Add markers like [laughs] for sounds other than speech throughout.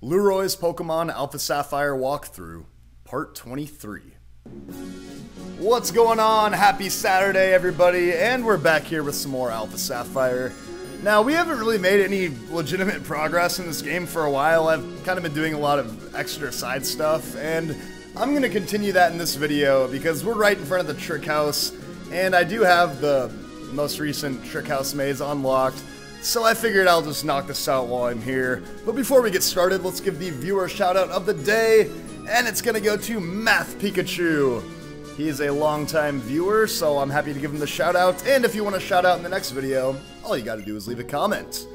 Lueroi's Pokemon Alpha Sapphire Walkthrough, Part 23. What's going on? Happy Saturday, everybody, and we're back here with some more Alpha Sapphire. Now, we haven't really made any legitimate progress in this game for a while. I've kind of been doing a lot of extra side stuff, and I'm going to continue that in this video because we're right in front of the Trick House, and I do have the most recent Trick House maze unlocked. So I figured I'll just knock this out while I'm here. But before we get started, let's give the viewer shout out of the day, and it's gonna go to Math Pikachu. He is a longtime viewer, so I'm happy to give him the shout out. And if you want a shout out in the next video, all you gotta do is leave a comment.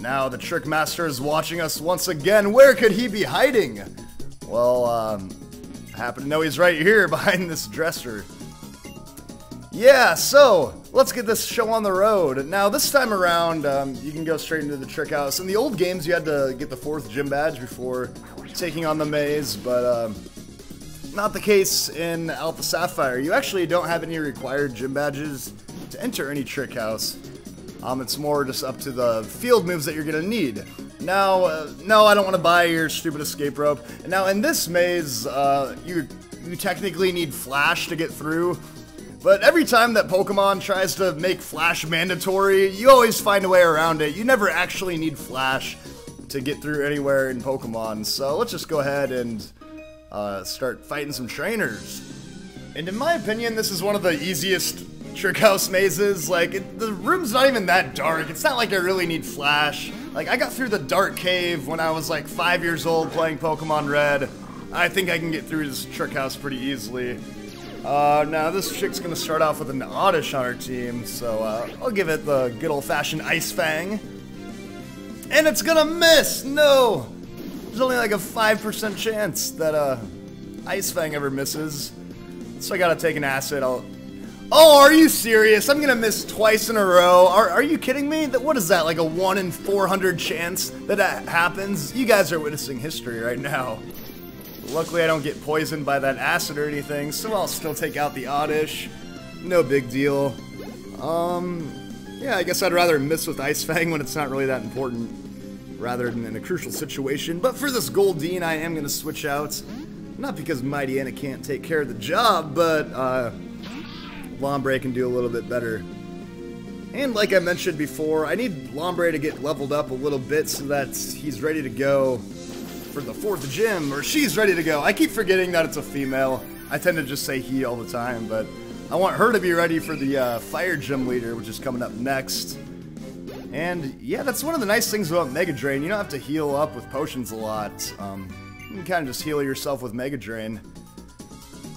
Now the Trick Master is watching us once again. Where could he be hiding? Well, um, I happen to know he's right here [laughs] behind this dresser. Yeah, so let's get this show on the road. Now, this time around, um, you can go straight into the trick house. In the old games, you had to get the fourth gym badge before taking on the maze, but um, not the case in Alpha Sapphire. You actually don't have any required gym badges to enter any trick house. Um, it's more just up to the field moves that you're gonna need. Now, uh, no, I don't want to buy your stupid escape rope. Now, in this maze, uh, you you technically need flash to get through. But every time that Pokemon tries to make Flash mandatory, you always find a way around it. You never actually need Flash to get through anywhere in Pokemon. So let's just go ahead and uh, start fighting some trainers. And in my opinion, this is one of the easiest trick house mazes. Like, it, the room's not even that dark. It's not like I really need Flash. Like, I got through the dark cave when I was like five years old playing Pokemon Red. I think I can get through this trick house pretty easily. Uh, now this chick's gonna start off with an Oddish on her team, so uh, I'll give it the good old-fashioned Ice Fang. And it's gonna miss! No! There's only like a 5% chance that uh, Ice Fang ever misses. So I gotta take an acid. I'll... Oh, are you serious? I'm gonna miss twice in a row. Are, are you kidding me? What is that, like a 1 in 400 chance that that happens? You guys are witnessing history right now. Luckily, I don't get poisoned by that acid or anything, so I'll still take out the Oddish. No big deal. Um, yeah, I guess I'd rather miss with Ice Fang when it's not really that important, rather than in a crucial situation. But for this Goldeen, I am going to switch out. Not because Mightyena can't take care of the job, but uh, Lombre can do a little bit better. And like I mentioned before, I need Lombre to get leveled up a little bit so that he's ready to go for the fourth gym, or she's ready to go. I keep forgetting that it's a female. I tend to just say he all the time, but I want her to be ready for the uh, fire gym leader, which is coming up next. And yeah, that's one of the nice things about Mega Drain. You don't have to heal up with potions a lot. Um, you can kind of just heal yourself with Mega Drain.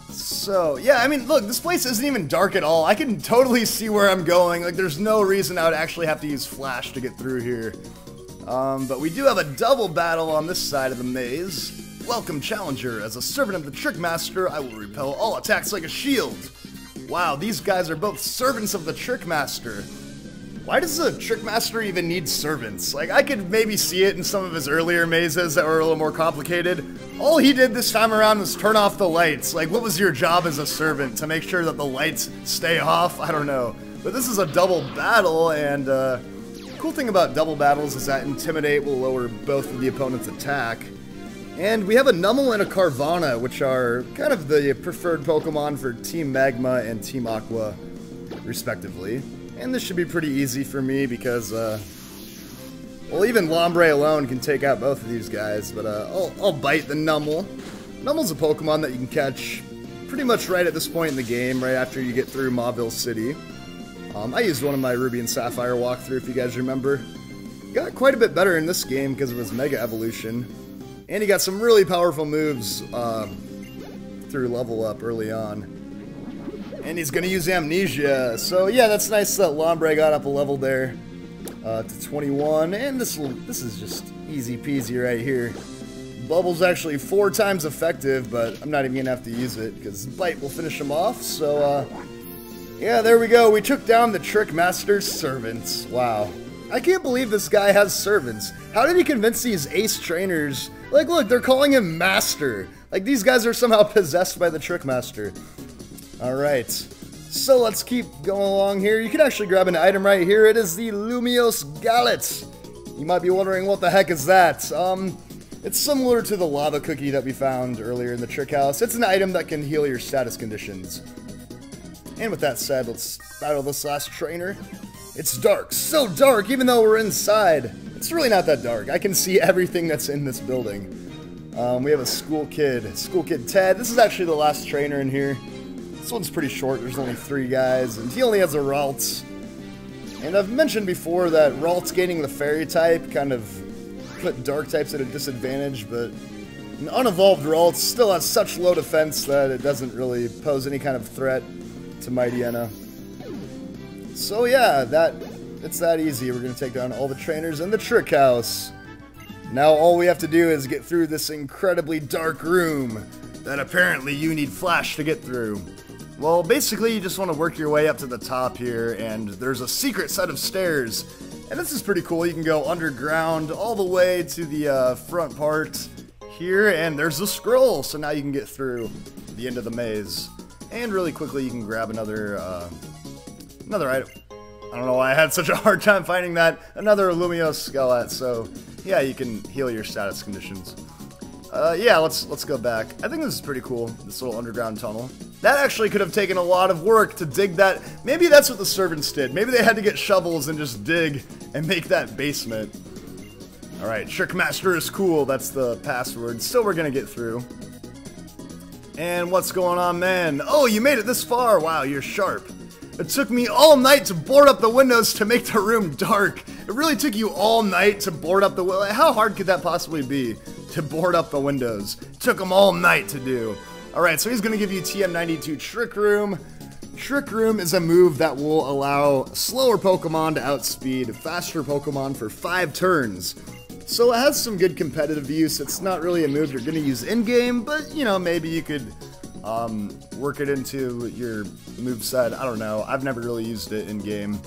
So, yeah, I mean, look, this place isn't even dark at all. I can totally see where I'm going. Like, there's no reason I would actually have to use Flash to get through here. Um, but we do have a double battle on this side of the maze. Welcome, Challenger. As a servant of the Trickmaster, I will repel all attacks like a shield. Wow, these guys are both servants of the Trickmaster. Why does the Trickmaster even need servants? Like, I could maybe see it in some of his earlier mazes that were a little more complicated. All he did this time around was turn off the lights. Like, what was your job as a servant? To make sure that the lights stay off? I don't know. But this is a double battle, and, uh, cool thing about double battles is that Intimidate will lower both of the opponent's attack. And we have a Numel and a Carvanha, which are kind of the preferred Pokemon for Team Magma and Team Aqua, respectively. And this should be pretty easy for me because, uh, well, even Lombre alone can take out both of these guys, but uh, I'll, I'll bite the Numel. Numel's a Pokemon that you can catch pretty much right at this point in the game, right after you get through Mauville City. Um, I used one of my Ruby and Sapphire walkthrough, if you guys remember. Got quite a bit better in this game because of his Mega Evolution. And he got some really powerful moves uh, through level up early on. And he's going to use Amnesia. So yeah, that's nice that Lombre got up a level there uh, to 21. And this this is just easy peasy right here. Bubble's actually four times effective, but I'm not even going to have to use it because Bite will finish him off. So uh, yeah, there we go. We took down the Trick Master's servants. Wow. I can't believe this guy has servants. How did he convince these ace trainers? Like, look, they're calling him Master. Like, these guys are somehow [laughs] possessed by the Trick Master. Alright. So let's keep going along here. You can actually grab an item right here. It is the Lumiose Galette. You might be wondering what the heck is that. Um, It's similar to the lava cookie that we found earlier in the trick house. It's an item that can heal your status conditions. And with that said, let's battle this last trainer. It's dark, so dark, even though we're inside. It's really not that dark. I can see everything that's in this building. Um, we have a school kid, school kid Ted. This is actually the last trainer in here. This one's pretty short. There's only three guys, and he only has a Ralts. And I've mentioned before that Ralts gaining the fairy type kind of put dark types at a disadvantage, but an unevolved Ralts still has such low defense that it doesn't really pose any kind of threat to Mightyena. So yeah, that it's that easy. We're gonna take down all the trainers in the trick house. Now all we have to do is get through this incredibly dark room that apparently you need flash to get through. Well, basically you just want to work your way up to the top here and there's a secret set of stairs. And this is pretty cool. You can go underground all the way to the uh, front part here and there's a scroll. So now you can get through the end of the maze. And really quickly you can grab another uh, another item. I don't know why I had such a hard time finding that. Another Lumiose Galette, so yeah, you can heal your status conditions. Uh, yeah, let's let's go back. I think this is pretty cool, this little underground tunnel. That actually could have taken a lot of work to dig that. Maybe that's what the servants did. Maybe they had to get shovels and just dig and make that basement. Alright, Trickmaster is cool, that's the password. Still, we're gonna get through. And what's going on, man? Oh, you made it this far! Wow, you're sharp. It took me all night to board up the windows to make the room dark. It really took you all night to board up the How hard could that possibly be to board up the windows? It took them all night to do. Alright, so he's to give you TM92 Trick Room. Trick Room is a move that will allow slower Pokemon to outspeed faster Pokemon for 5 turns. So it has some good competitive use. It's not really a move you're going to use in-game, but, you know, maybe you could um, work it into your move set. I don't know. I've never really used it in game.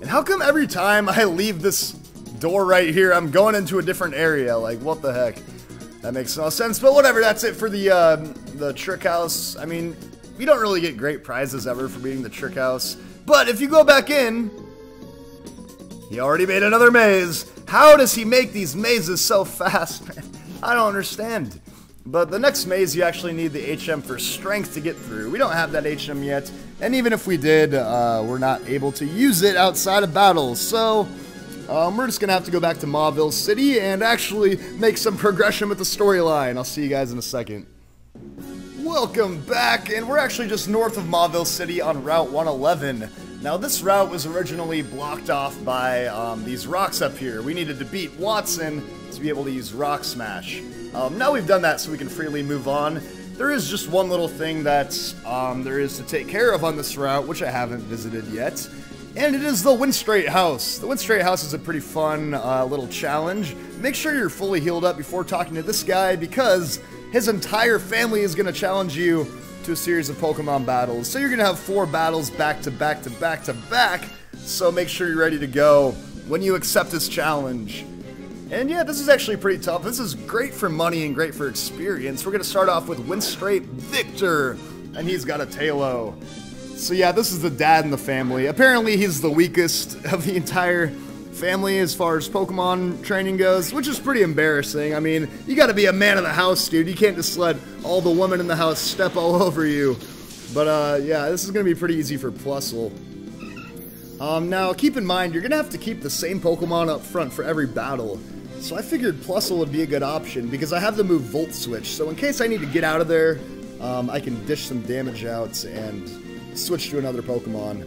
And how come every time [laughs] I leave this door right here, I'm going into a different area? Like, what the heck? That makes no sense. But whatever. That's it for the uh, the trick house. I mean, we don't really get great prizes ever for beating the trick house. But if you go back in, he already made another maze. How does he make these mazes so fast, man? I don't understand. But the next maze, you actually need the HM for strength to get through. We don't have that HM yet, and even if we did, uh, we're not able to use it outside of battles. So, um, we're just to have to go back to Mauville City and actually make some progression with the storyline. I'll see you guys in a second. Welcome back, and we're actually just north of Mauville City on Route 111. Now, this route was originally blocked off by um, these rocks up here. We needed to beat Watson to be able to use Rock Smash. Um, now we've done that so we can freely move on. There is just one little thing that um, there is to take care of on this route, which I haven't visited yet. And it is the Winstrate House. The Winstrate House is a pretty fun uh, little challenge. Make sure you're fully healed up before talking to this guy because his entire family is going to challenge you to a series of Pokemon battles. So you're going to have four battles back to back to back to back. So make sure you're ready to go when you accept this challenge. And yeah, this is actually pretty tough. This is great for money and great for experience. We're going to start off with Winstrate Victor, and he's got a Taillow. So yeah, this is the dad in the family. Apparently he's the weakest [laughs] of the entire family as far as Pokemon training goes, which is pretty embarrassing. I mean, you gotta be a man of the house, dude. You can't just let all the women in the house step all [laughs] over you. But uh, yeah, this is gonna be pretty easy for Plusle. Um, now, keep in mind, you're gonna have to keep the same Pokemon up front for every battle. So I figured Plusle would be a good option because I have the move Volt Switch. So in case I need to get out of there, um, I can dish some damage out and switch to another Pokemon.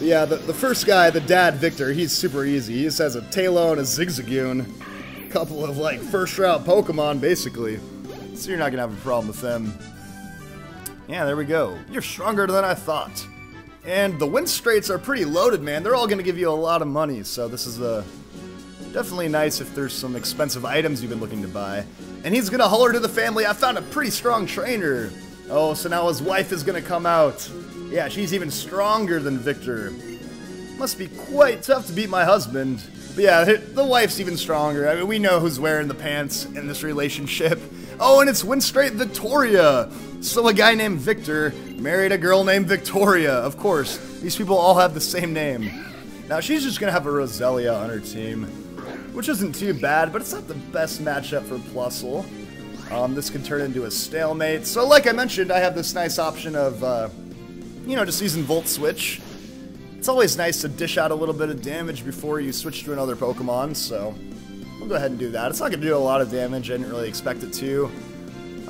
Yeah, the, the first guy, the dad, Victor, he's super easy. He just has a Taillow and a Zigzagoon. A couple of, like, first route Pokemon, basically. So you're not to have a problem with them. Yeah, there we go. You're stronger than I thought. And the Winstrates are pretty loaded, man. They're all to give you a lot of money, so this is a Definitely nice if there's some expensive items you've been looking to buy. And he's gonna holler to the family, I found a pretty strong trainer. Oh, so now his wife is gonna come out. Yeah, she's even stronger than Victor. Must be quite tough to beat my husband. But yeah, the wife's even stronger. I mean, we know who's wearing the pants in this relationship. [laughs] Oh, and it's Winstrate Victoria. So a guy named Victor married a girl named Victoria. Of course, these people all have the same name. Now she's just gonna have a Roselia on her team. which isn't too bad, but it's not the best matchup for Plusle. Um, this can turn into a stalemate. So like I mentioned, I have this nice option of, uh, you know, just using Volt Switch. It's always nice to dish out a little bit of damage before you switch to another Pokemon, so we'll go ahead and do that. It's not going to do a lot of damage, I didn't really expect it to.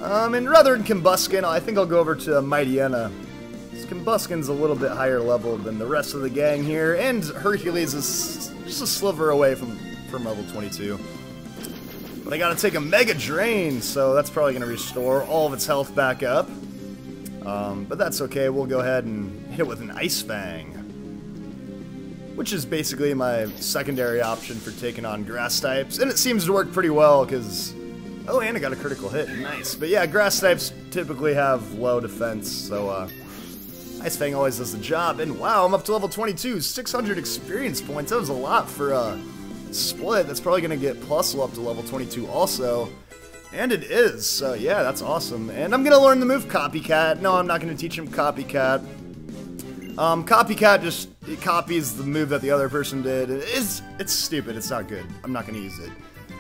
Um, and rather than Combusken, I think I'll go over to Mightyena. Combusken's a little bit higher level than the rest of the gang here, and Hercules is just a sliver away from, from level 22. But I gotta take a Mega Drain, so that's probably gonna restore all of its health back up. Um, but that's okay, we'll go ahead and hit it with an Ice Fang. Which is basically my secondary option for taking on grass types, and it seems to work pretty well, because... Oh, and I got a critical hit, nice. But yeah, grass types typically have low defense, so uh, Ice Fang always does the job. And wow, I'm up to level 22, 600 experience points. That was a lot for a split. That's probably going to get Plusle up to level 22 also. And it is, so yeah, that's awesome. And I'm to learn the move Copycat. No, I'm not to teach him Copycat. Um, Copycat just copies the move that the other person did. It's, it's stupid, it's not good. I'm not to use it.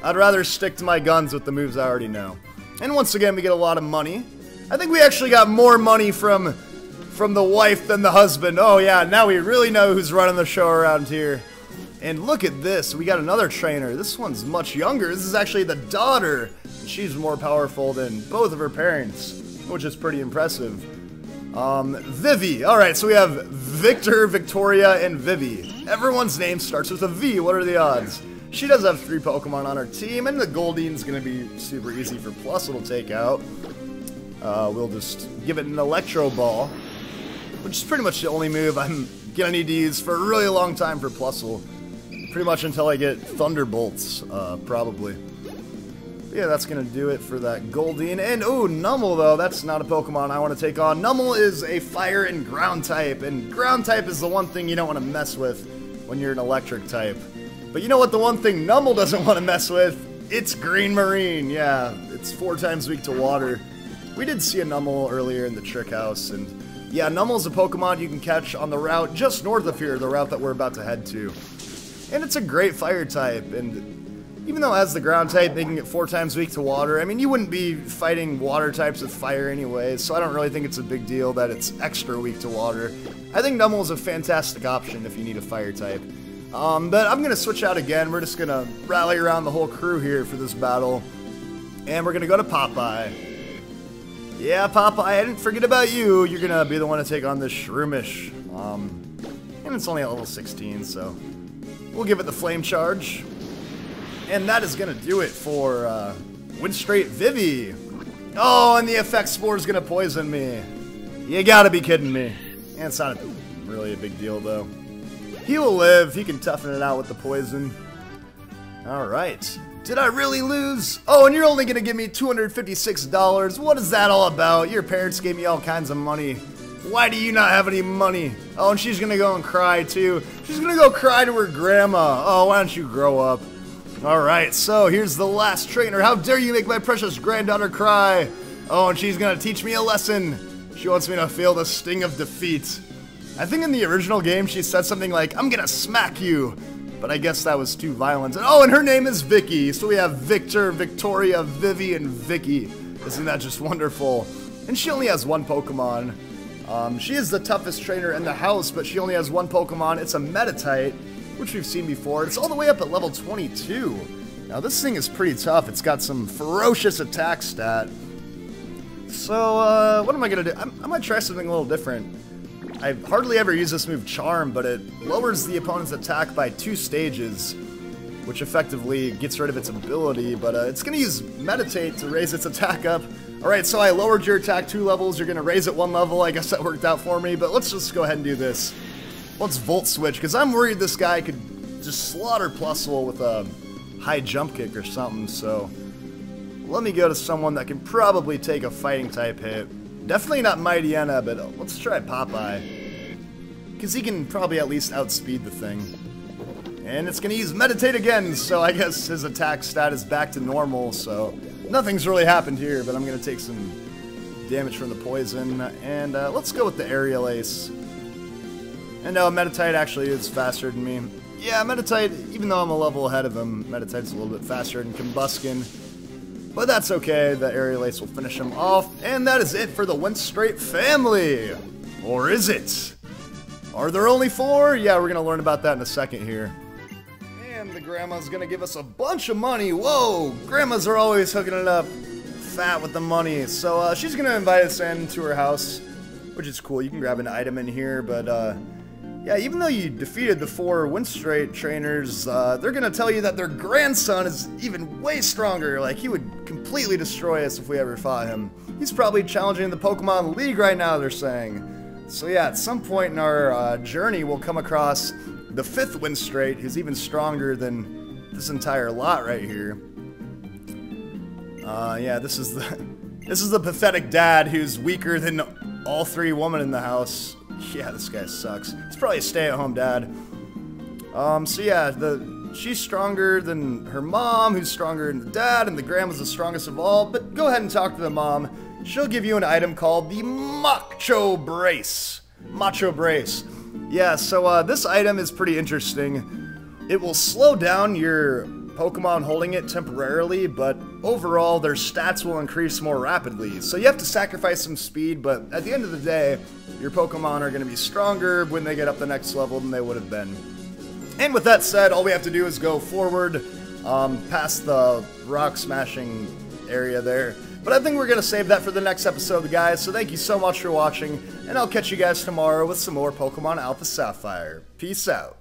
I'd rather stick to my guns with the moves I already know. And once again, we get a lot of money. I think we actually got more money from from the wife than the husband. Oh yeah, now we really know who's running the show around here. And look at this, we got another trainer. This one's much younger. This is actually the daughter. She's more powerful than both of her parents, which is pretty impressive. Um, Vivi. Alright, so we have Victor, Victoria, and Vivi. Everyone's name starts with a V. What are the odds? She does have three Pokemon on her team, and the Goldeen's gonna be super easy for Plusle to take out. Uh, we'll just give it an Electro Ball which is pretty much the only move I'm gonna need to use for a really long time for Plusle. Pretty much until I get Thunderbolts, uh, probably. Yeah, that's gonna do it for that Goldeen. And, oh, Numel, though, that's not a Pokemon I want to take on. Numel is a Fire and Ground type, and Ground type is the one thing you don't want to mess with when you're an Electric type. But you know what the one thing Numel doesn't [laughs] want to mess with? It's Green Marine, yeah. It's four times weak to water. We did see a Numel earlier in the Trick House, and yeah, Numel's a Pokemon you can catch on the route just north of here, the route that we're about to head to. And it's a great fire type, and even though as the ground type, making it four times weak to water, I mean, you wouldn't be fighting water types with fire anyway, so I don't really think it's a big deal that it's extra weak to water. I think Numel is a fantastic option if you need a fire type. Um, but I'm going to switch out again. We're just going to rally around the whole crew here for this battle. And we're going to go to Popeye. Yeah, Popeye, I didn't forget about you. You're gonna be the one to take on this Shroomish. Um, and it's only at level 16, so we'll give it the Flame Charge. And that is gonna do it for uh, Straight Vivi. Oh, and the Effect Spore is gonna poison me. You gotta be kidding me. And it's not really a big deal, though. He will live. He can toughen it out with the poison. Alright. Did I really lose? Oh, and you're only gonna give me $256. What is that all about? Your parents gave me all kinds of money. Why do you not have any money? Oh, and she's gonna go and cry too. She's gonna go cry to her grandma. Oh, why don't you grow up? Alright, so here's the last trainer. How dare you make my precious granddaughter cry? Oh, and she's gonna teach me a lesson. She wants me to feel the sting of defeat. I think in the original game she said something like, I'm gonna smack you. But I guess that was too violent. And, oh, and her name is Vicky. So we have Victor, Victoria, Vivi, and Vicky. Isn't that just wonderful? And she only has one Pokemon. Um, she is the toughest trainer in the house, but she only has one Pokemon. It's a Meditite, which we've seen before. It's all the way up at level 22. Now, this thing is pretty tough. It's got some ferocious attack stat. So, uh, what am I to do? I'm, I might try something a little different. I hardly ever use this move Charm, but it lowers the opponent's attack by two stages, which effectively gets rid of its ability, but uh, it's to use Meditate to raise its attack up. Alright, so I lowered your attack two levels, you're to raise it one level, I guess that worked out for me, but let's just go ahead and do this. Let's Volt Switch, because I'm worried this guy could just slaughter Plusle with a high jump kick or something, so... Let me go to someone that can probably take a fighting type hit. Definitely not Mightyena, but let's try Popeye. Because he can probably at least outspeed the thing. And it's going to use Meditate again, so I guess his attack stat is back to normal, so nothing's really happened here, but I'm going to take some damage from the poison. And uh, let's go with the Aerial Ace. And no, Meditite actually is faster than me. yeah, Meditite, even though I'm a level ahead of him, Meditite's a little bit faster than Combusken. But that's okay, the Aerial Ace will finish him off, and that is it for the Winstrate family! Or is it? Are there only four? Yeah, we're gonna learn about that in a second here. And the grandma's gonna give us a bunch of money. Whoa! Grandmas are always hooking it up fat with the money. So uh, she's gonna invite us in to her house, which is cool. You can grab an item in here, but uh, yeah, even though you defeated the four Winstrate trainers, uh, they're gonna tell you that their grandson is even way stronger. Like, he would completely destroy us if we ever fought him. He's probably challenging the Pokemon League right now, they're saying. So yeah, at some point in our uh, journey, we'll come across the fifth Winstrate, who's even stronger than this entire lot right here. Uh, yeah, this is the [laughs] this is the pathetic dad who's weaker than all three women in the house. [laughs] Yeah, this guy sucks. He's probably a stay-at-home dad. Um, so yeah, the she's stronger than her mom, who's stronger than the dad, and the grandma's the strongest of all. But go ahead and talk to the mom. She'll give you an item called the Macho Brace. Macho Brace. Yeah, so uh, this item is pretty interesting. It will slow down your Pokemon holding it temporarily, but overall their stats will increase more rapidly. So you have to sacrifice some speed, but at the end of the day, your Pokemon are going to be stronger when they get up the next level than they would have been. And with that said, all we have to do is go forward um, past the rock smashing area there. But I think we're going to save that for the next episode, guys. So thank you so much for watching, and I'll catch you guys tomorrow with some more Pokemon Alpha Sapphire. Peace out.